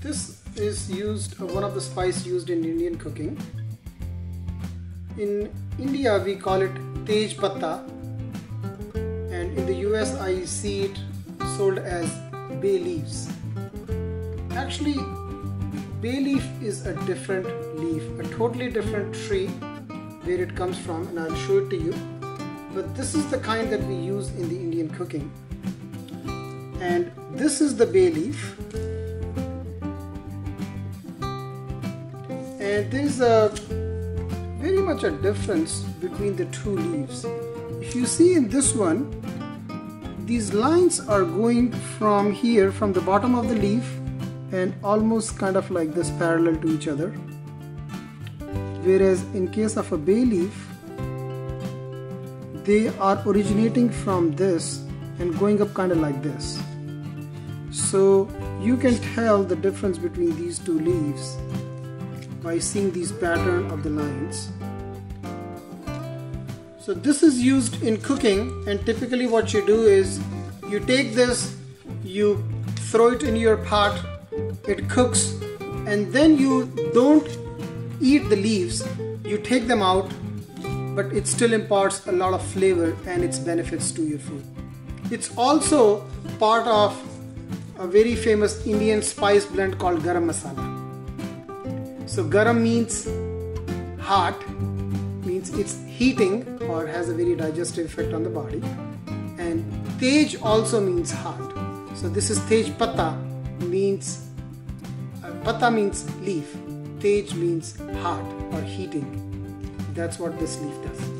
This is used, uh, one of the spice used in Indian cooking. In India, we call it Tej Patta, and in the US, I see it sold as bay leaves. Actually, bay leaf is a different leaf, a totally different tree where it comes from, and I'll show it to you. But this is the kind that we use in the Indian cooking. And this is the bay leaf and there is a very much a difference between the two leaves. If you see in this one these lines are going from here from the bottom of the leaf and almost kind of like this parallel to each other. Whereas in case of a bay leaf they are originating from this and going up kind of like this. So you can tell the difference between these two leaves by seeing these pattern of the lines. So this is used in cooking and typically what you do is you take this, you throw it in your pot, it cooks and then you don't eat the leaves, you take them out but it still imparts a lot of flavor and its benefits to your food. It's also part of a very famous Indian spice blend called garam masala. So garam means hot, means it's heating or has a very digestive effect on the body. And tej also means hot. So this is tej patta means uh, patta means leaf. Tej means hot or heating. That's what this leaf does.